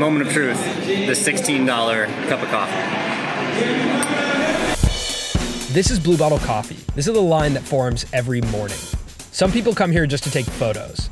moment of truth, the $16 cup of coffee. This is Blue Bottle Coffee. This is the line that forms every morning. Some people come here just to take photos.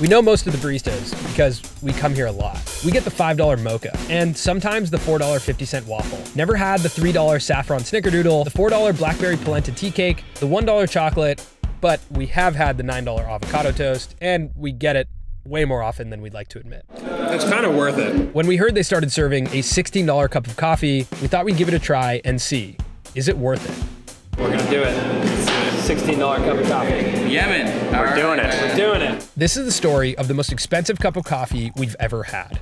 We know most of the baristas because we come here a lot. We get the $5 mocha and sometimes the $4.50 waffle. Never had the $3 saffron snickerdoodle, the $4 blackberry polenta tea cake, the $1 chocolate, but we have had the $9 avocado toast and we get it way more often than we'd like to admit. It's kind of worth it. When we heard they started serving a $16 cup of coffee, we thought we'd give it a try and see is it worth it? We're gonna do it. $16 cup of coffee. Yemen. We're doing it. We're doing it. This is the story of the most expensive cup of coffee we've ever had.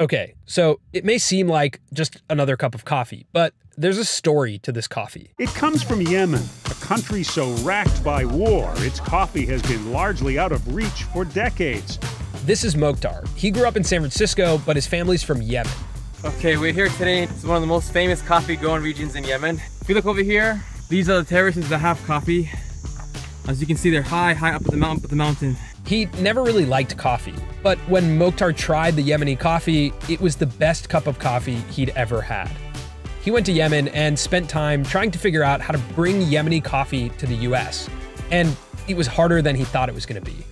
Okay, so it may seem like just another cup of coffee, but there's a story to this coffee. It comes from Yemen, a country so racked by war, its coffee has been largely out of reach for decades. This is Mokhtar. He grew up in San Francisco, but his family's from Yemen. Okay, we're here today. It's one of the most famous coffee growing regions in Yemen. If you look over here, these are the terraces that have coffee. As you can see, they're high, high up at the mountain, up the mountain. He never really liked coffee, but when Mokhtar tried the Yemeni coffee, it was the best cup of coffee he'd ever had. He went to Yemen and spent time trying to figure out how to bring Yemeni coffee to the US. And it was harder than he thought it was going to be.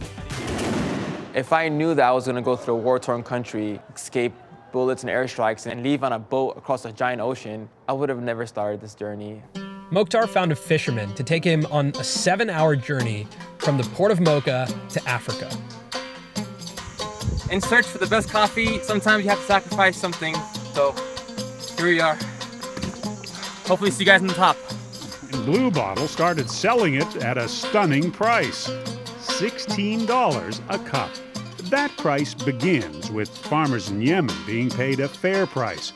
If I knew that I was going to go through a war-torn country, escape bullets and airstrikes, and leave on a boat across a giant ocean, I would have never started this journey. Mokhtar found a fisherman to take him on a seven hour journey from the port of Mokha to Africa. In search for the best coffee, sometimes you have to sacrifice something. So here we are. Hopefully see you guys in the top. And Blue Bottle started selling it at a stunning price $16 a cup. That price begins with farmers in Yemen being paid a fair price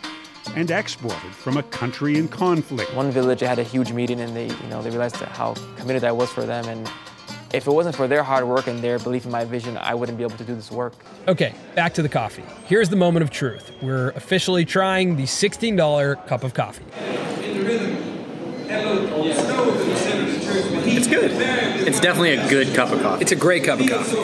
and exported from a country in conflict. One village, I had a huge meeting and they, you know, they realized how committed I was for them. And if it wasn't for their hard work and their belief in my vision, I wouldn't be able to do this work. Okay, back to the coffee. Here's the moment of truth. We're officially trying the $16 cup of coffee. It's good. It's definitely a good cup of coffee. It's a great cup of coffee.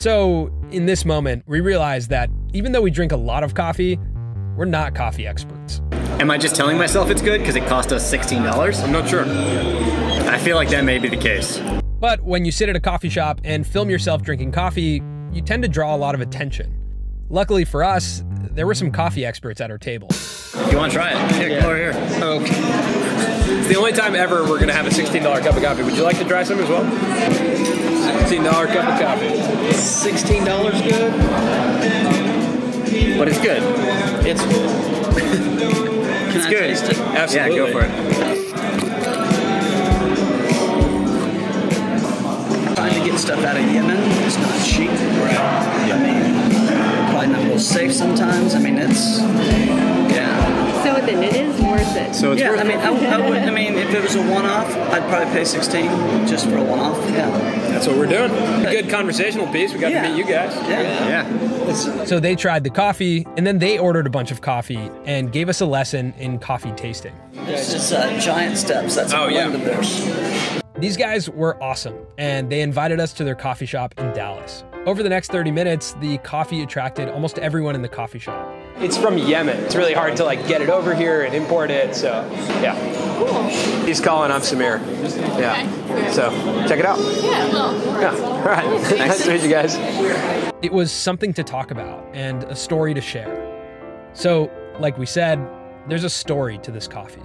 So, in this moment, we realize that even though we drink a lot of coffee, we're not coffee experts. Am I just telling myself it's good because it cost us $16? I'm not sure. I feel like that may be the case. But when you sit at a coffee shop and film yourself drinking coffee, you tend to draw a lot of attention. Luckily for us, there were some coffee experts at our table. You want to try it, here, come over here. Okay. It's the only time ever we're gonna have a $16 cup of coffee. Would you like to try some as well? $16 cup of coffee. $16 good? But it's good. It's good. Can It's I good. taste it? Yeah, Absolutely. go for it. Trying to get stuff out of Yemen is not cheap. Right. I mean, probably not real safe sometimes. I mean, it's it. So it's Yeah, worth I mean, I, I would. I mean, if it was a one-off, I'd probably pay 16 just for a one-off. Yeah. That's what we're doing. A good conversational piece. We got Yeah. to meet you guys. Yeah. Yeah. So they tried the coffee, and then they ordered a bunch of coffee and gave us a lesson in coffee tasting. This is uh, Giant Steps. That's a Oh, yeah. blend of theirs. These guys were awesome, and they invited us to their coffee shop in Dallas. Over the next 30 minutes, the coffee attracted almost everyone in the coffee shop. It's from Yemen. It's really hard to like get it over here and import it. So yeah. Cool. He's Colin. I'm Samir. Yeah. Okay. So check it out. Yeah, well. Yeah. All right. nice to meet you guys. It was something to talk about and a story to share. So, like we said, there's a story to this coffee.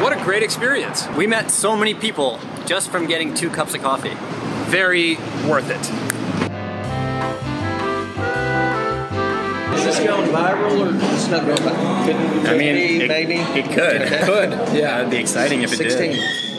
What a great experience. We met so many people just from getting two cups of coffee. Very worth it. This going viral or it's not going viral? I mean, Maybe, it, maybe. it could. Could. Yeah, it'd be exciting if it 16. did.